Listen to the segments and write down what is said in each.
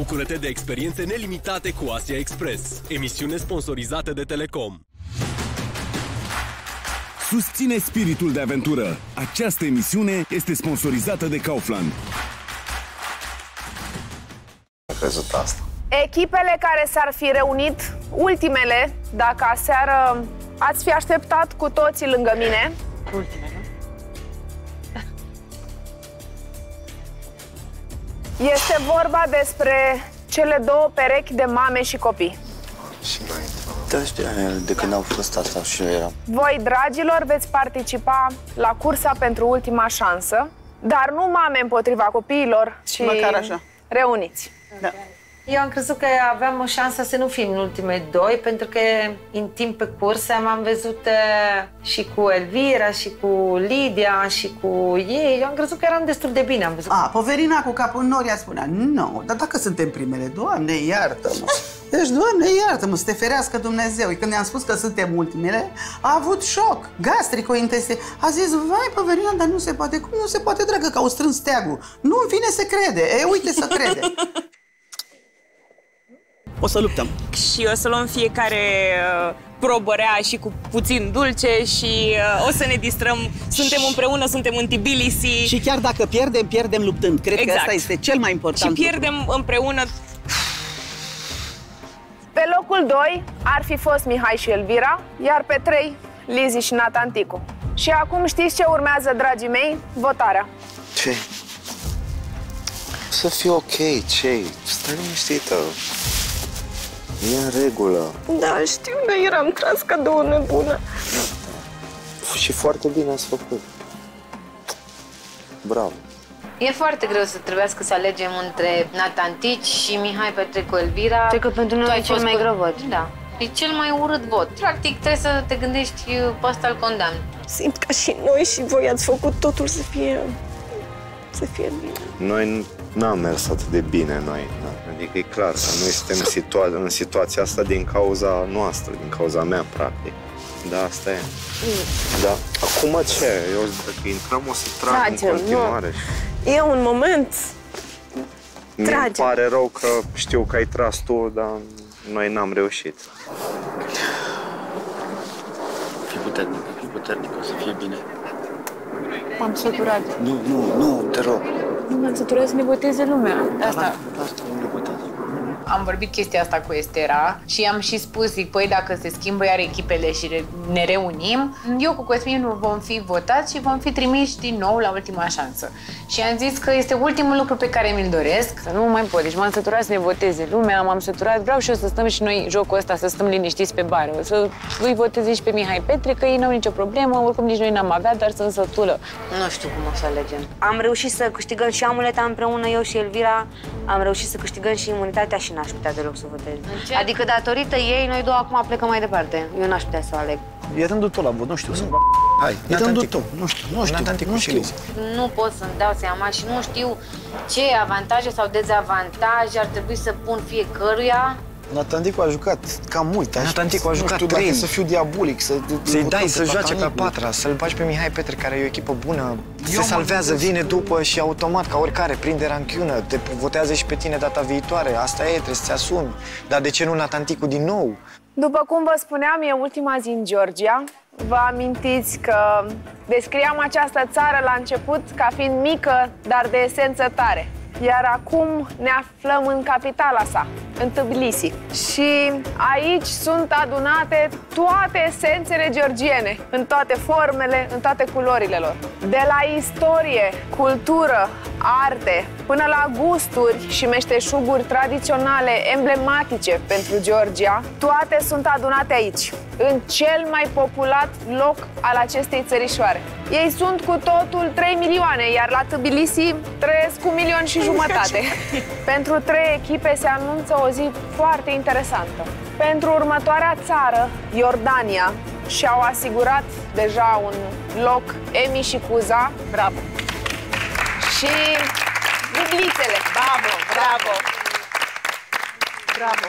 Bucură-te de experiențe nelimitate cu Asia Express. Emisiune sponsorizată de Telecom. Susține spiritul de aventură. Această emisiune este sponsorizată de Kaufland. Am crezut asta. Echipele care s-ar fi reunit, ultimele, dacă aseară ați fi așteptat cu toții lângă mine. Ultimele. Este vorba despre cele două perechi de mame și copii. Și noi. Da, știam, de când au fost asta și eu eram. Voi, dragilor, veți participa la cursa pentru ultima șansă, dar nu mame împotriva copiilor, ci Măcar așa. reuniți. Da. Eu am crezut că aveam o șansă să nu fim în ultimele doi, pentru că în timp pe cursă m-am văzut uh, și cu Elvira, și cu Lidia, și cu ei. Eu am crezut că eram destul de bine. Am văzut. A, Poverina cu capul în nori a spunea, nu, dar dacă suntem primele, Doamne, iartă-mă. Deci, Doamne, iartă-mă, să te ferească Dumnezeu. Când i-am spus că suntem ultimele, a avut șoc, gastrico intestin. A zis, vai, Poverina, dar nu se poate. Cum nu se poate, dragă, că au strâns steagul? Nu-mi vine să crede. E, uite să crede. O să luptăm. și o să luăm fiecare uh, probă rea și cu puțin dulce și uh, o să ne distrăm. Suntem împreună, suntem în Tbilisi Și chiar dacă pierdem, pierdem luptând. Cred că Exact. asta este cel mai și important. pierdem împreună. Pe locul 2 ar fi fost Mihai și Elvira, iar pe 3 Lizi și Nathan Ticu. Și acum știți ce urmează, dragii mei? Votarea. Ce? Să fie ok, ce? Stai liniștită. E în regulă. Da, știu, că eram tras ca de o nebună. Și foarte bine ați făcut. Bravo. E foarte greu să trebuiască să alegem între Natantici și Mihai Petrecu Elvira. Cred că pentru noi Tu ai e cel fost mai cu- greu vot. Da. E cel mai urât vot. Practic trebuie să te gândești pe ăsta îl condamn. Simt ca și noi și voi ați făcut totul să fie... să fie bine. Noi n-am mers atât de bine noi. da. Adică e clar că noi suntem situa- în situația asta din cauza noastră, din cauza mea, practic. Da, asta e. Da. Acum ce? Eu dacă intrăm o să trag Tragem, în nu. continuare. E un moment... Mi Tragem. pare rău că știu că ai tras tu, dar noi n-am reușit. Fii puternică, fii puternică, o să fie bine. M-am săturat. Nu, nu, nu, te rog. Nu m-am săturat să ne voteze lumea. Asta. Asta nu ne votează. Am vorbit chestia asta cu Estera și am și spus, zic, păi dacă se schimbă iar echipele și re- ne reunim, eu cu Cosmin vom fi votați și vom fi trimiși din nou la ultima șansă. Și am zis că este ultimul lucru pe care mi-l doresc. Să nu mai pot. Deci m-am săturat să ne voteze lumea, m-am săturat. Vreau și eu să stăm și noi jocul ăsta, să stăm liniștiți pe bară. Să îi voteze și pe Mihai Petre, că ei n-au nicio problemă, oricum nici noi n-am avea, dar sunt sătulă. Nu știu cum o să alegem. Am reușit să câștigăm și amuleta împreună, eu și Elvira. Am reușit să câștigăm și imunitatea și n-aș putea deloc să votez. ce? Adică datorită ei, noi două acum plecăm mai departe. Eu n-aș putea să o aleg. E rândul tău la vot, nu știu. să- Hai, E rândul Natantic. tău, nu știu, nu știu, Natantic nu și știu. Lizi. Nu pot să-mi dau seama și nu știu ce avantaje sau dezavantaje ar trebui să pun fiecăruia. Natanticu a jucat cam mult. aș- Natanticu a nu jucat știu dacă trei. să fiu diabolic, să... Să-i dai votăm să joace pe a Patanicul. patra, să-l bagi pe Mihai Petre, care e o echipă bună, se mă salvează, gândesc- vine după și automat, ca oricare, prinde ranchiună, te votează și pe tine data viitoare, asta e, trebuie să-ți asumi. Dar de ce nu Natanticu din nou? După cum vă spuneam, e ultima zi în Georgia. Vă amintiți că descriam această țară la început ca fiind mică, dar de esență tare. Iar acum ne aflăm în capitala sa, în Tbilisi. Și aici sunt adunate toate esențele georgiene, în toate formele, în toate culorile lor. De la istorie, cultură, arte, până la gusturi și meșteșuguri tradiționale emblematice pentru Georgia, toate sunt adunate aici, în cel mai populat loc al acestei țărișoare. Ei sunt cu totul 3 milioane, iar la Tbilisi trăiesc un milion și jumătate. Pentru trei echipe se anunță o zi foarte interesantă. Pentru următoarea țară, Iordania, și-au asigurat deja un loc Emi și Cuza. Bravo! Și Bublițele. Bravo, bravo! Bravo!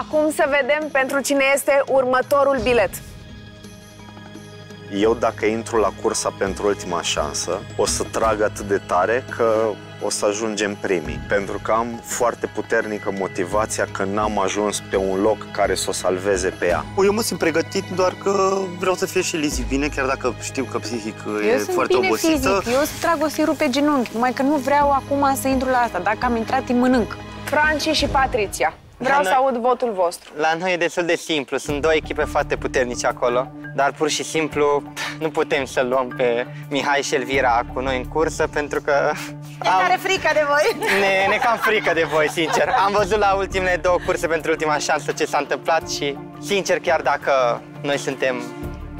Acum să vedem pentru cine este următorul bilet. Eu dacă intru la cursa pentru ultima șansă, o să trag atât de tare că o să ajungem primii, pentru că am foarte puternică motivația că n-am ajuns pe un loc care să o salveze pe ea. Eu mă simt pregătit, doar că vreau să fie și Lizzy bine, chiar dacă știu că psihic Eu e sunt foarte bine obosită. fizic, eu sunt trag o sirul pe genunchi, numai că nu vreau acum să intru la asta. Dacă am intrat, îi mănânc. Franci și Patricia. Vreau Da, să noi- aud votul vostru. La noi e destul de simplu, sunt două echipe foarte puternice acolo, dar pur și simplu nu putem să luăm pe Mihai și Elvira cu noi în cursă pentru că am, Are frică de voi? ne, ne cam frică de voi, sincer. Am văzut la ultimele două curse pentru ultima șansă ce s-a întâmplat și, sincer, chiar dacă noi suntem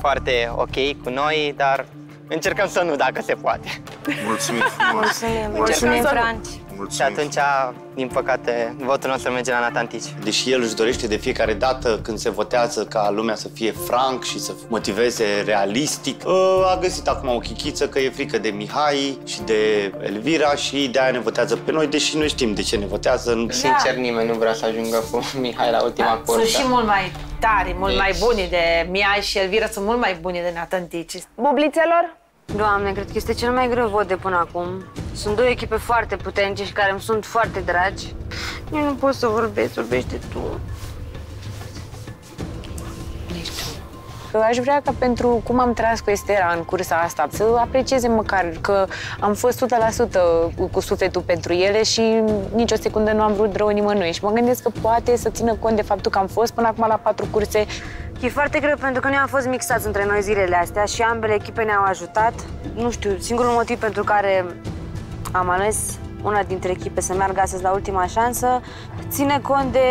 foarte ok cu noi, dar încercăm să nu dacă se poate. Mulțumim Mulțumim, mulțumim, Franci. Și atunci, din păcate, votul nostru merge la Natantici. Deși el își dorește de fiecare dată când se votează ca lumea să fie franc și să motiveze realistic, ă, a găsit acum o chichiță că e frică de Mihai și de Elvira și de aia ne votează pe noi, deși noi știm de ce ne votează. Sincer, nimeni nu vrea să ajungă cu Mihai la ultima cursă. Sunt și mult mai tari, mult Deci- mai buni de Mihai și Elvira, sunt mult mai buni de Natantici. Bublițelor? Doamne, cred că este cel mai greu vot de până acum. Sunt două echipe foarte puternice și care îmi sunt foarte dragi. Eu nu pot să vorbesc, vorbește tu. Aș vrea ca pentru cum am tras cu Estera în cursa asta să aprecieze măcar că am fost 100% cu sufletul pentru ele și nicio secundă nu am vrut rău nimănui. Și mă gândesc că poate să țină cont de faptul că am fost până acum la patru curse. E foarte greu pentru că noi am fost mixați între noi zilele astea și ambele echipe ne-au ajutat. Nu știu, singurul motiv pentru care am ales una dintre echipe să meargă astăzi la ultima șansă ține cont de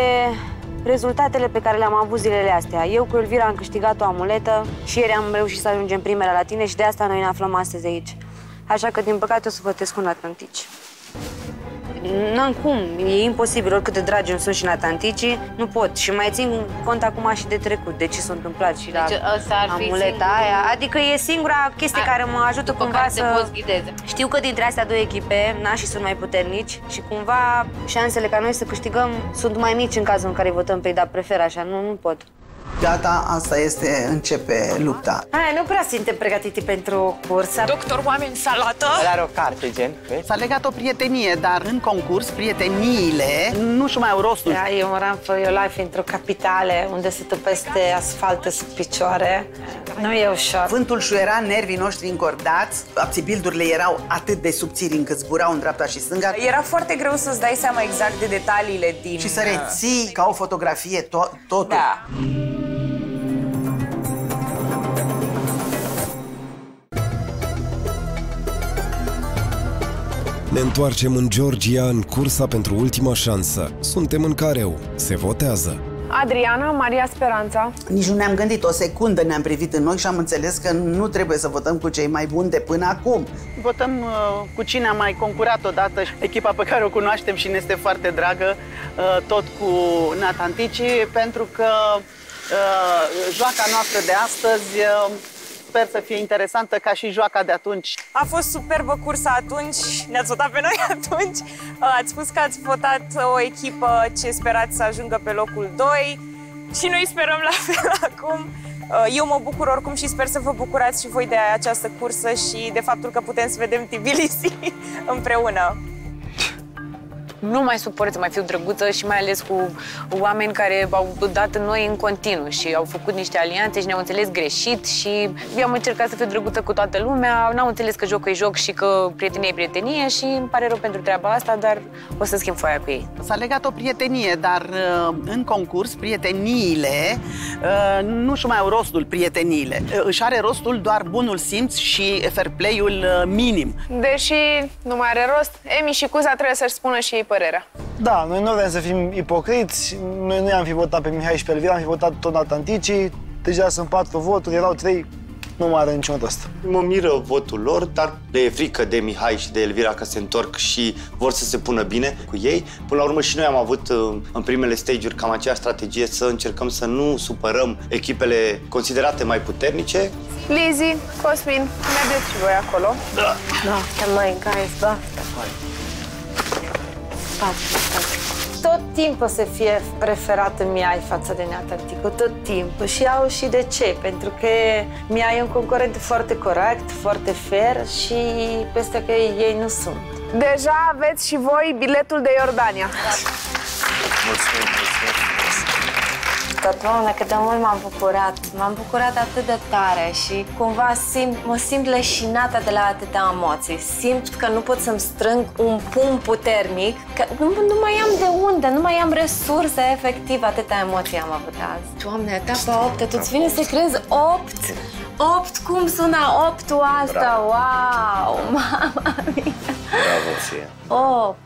rezultatele pe care le-am avut zilele astea. Eu cu Elvira am câștigat o amuletă și ieri am reușit să ajungem primele la tine și de asta noi ne aflăm astăzi aici. Așa că, din păcate, o să votez cu Natantici. N-am cum, e imposibil, oricât de dragi îmi sunt și natanticii, nu pot. Și mai țin cont acum și de trecut, de ce s-a întâmplat și la Deci ăsta ar fi amuleta singurul- aia. Adică e singura chestie A, care mă ajută după cumva care să... te poți ghideze. Știu că dintre astea două echipe, nașii sunt mai puternici și cumva șansele ca noi să câștigăm sunt mai mici în cazul în care îi votăm pe ei, dar prefer așa, nu, nu pot. Gata, asta este, începe lupta. Hai, nu prea suntem pregătite pentru cursa. Doctor, oameni, salată! El are o carte, gen, vezi? S-a legat o prietenie, dar în concurs, prieteniile nu-și mai au rostul. Da, eu moram for your life într-o capitale unde se tupeste asfaltă sub picioare. Nu e ușor. Vântul șuiera nervii noștri încordați, abțibildurile erau atât de subțiri încât zburau în dreapta și stânga. Era foarte greu să-ți dai seama exact de detaliile din... Și să reții ca o fotografie to- totul. Da. Ne întoarcem în Georgia în cursa pentru ultima șansă. Suntem în careu. Se votează. Adriana, Maria Speranța. Nici nu ne-am gândit, o secundă ne-am privit în ochi și am înțeles că nu trebuie să votăm cu cei mai buni de până acum. Votăm uh, cu cine a mai concurat odată, echipa pe care o cunoaștem și ne este foarte dragă, uh, tot cu Natantici, pentru că uh, joaca noastră de astăzi uh, sper să fie interesantă ca și joaca de atunci. A fost superbă cursa atunci, ne-ați votat pe noi atunci. Uh, Ați spus că ați votat o echipă ce sperați să ajungă pe locul 2 și noi sperăm la fel acum. Uh, Eu mă bucur oricum și sper să vă bucurați și voi de această cursă și de faptul că putem să vedem Tbilisi împreună. Nu mai suport să mai fiu drăguță și mai ales cu oameni care au dat în noi în continuu și au făcut niște alianțe și ne-au înțeles greșit și eu am încercat să fiu drăguță cu toată lumea, n-au înțeles că jocul e joc și că prietenie e prietenie și îmi pare rău pentru treaba asta, dar o să schimb foaia cu ei. S-a legat o prietenie, dar uh, în concurs, prieteniile uh, nu-și mai au rostul prieteniile. Uh, Își are rostul doar bunul simț și fair play-ul uh, minim. Deși nu mai are rost, Emi și Cuza trebuie să-și spună și ei părerea. Da, noi nu vrem să fim ipocriți, noi nu i-am fi votat pe Mihai și pe Elvira, am fi votat tot Natanticii, deja sunt patru voturi, erau trei, nu mai are niciun rost. Mă miră votul lor, dar le e frică de Mihai și de Elvira că se întorc și vor să se pună bine cu ei. Până la urmă și noi am avut uh, în primele stage-uri cam aceeași strategie să încercăm să nu supărăm echipele considerate mai puternice. Lizzy, Cosmin, mergeți și voi acolo. Da, mai guys, da. Tot timpul să fie preferată Miai față de Neatanticu, tot timpul. Și au și de ce, pentru că Miai e un concurent foarte corect, foarte fair și peste că ei nu sunt. Deja aveți și voi biletul de Iordania. Mulțumim, mulțumim frumos. Dar, doamne, cât de mult m-am bucurat. M-am bucurat atât de tare și cumva simt, mă simt leșinată de la atâtea emoții. Simt că nu pot să-mi strâng un pumn puternic, că nu, nu mai am de unde, nu mai am resurse, efectiv, atâtea emoții am avut azi. Doamne, etapa 8, tu-ți vine să crezi 8? 8, cum sună 8 asta? Wow, mama mia! Bravo ție. 8.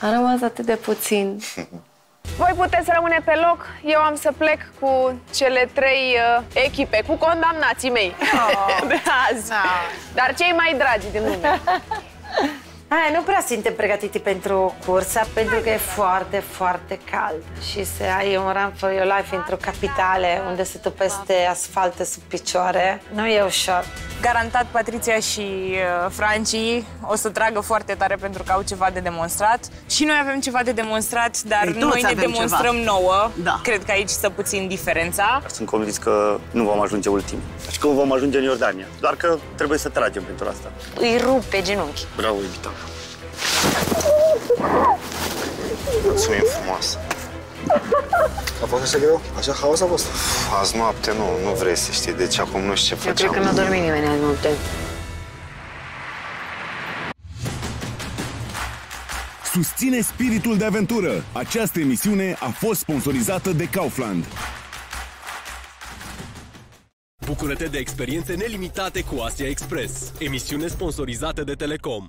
A rămas atât de puțin. Voi puteți rămâne pe loc, eu am să plec cu cele trei uh, echipe, cu condamnații mei Oh. de azi. Dar cei mai dragi din lume. Hai, nu prea suntem pregătite pentru cursa, pentru că e foarte, foarte cald. Și să ai un run for your life într-o capitale unde se topeste asfalte sub picioare, nu e ușor. Garantat Patricia și uh, Franci o să tragă foarte tare pentru că au ceva de demonstrat. Și noi avem ceva de demonstrat, dar Ei, toți noi ne avem demonstrăm ceva. nouă. Da. Cred că aici stă puțin diferența. Sunt convins că nu vom ajunge ultimi. Și că vom ajunge în Iordania. Doar că trebuie să tragem pentru asta. Îi rup pe genunchi. Bravo, iubita. Mulțumim frumos. A fost așa greu? Așa haos a fost? Azi noapte nu, nu vrei să știi, deci acum nu știu ce Eu cred facem. că n-a dormit nimeni azi noapte. Susține spiritul de aventură. Această emisiune a fost sponsorizată de Kaufland. Bucură-te de experiențe nelimitate cu Asia Express, emisiune sponsorizată de Telecom.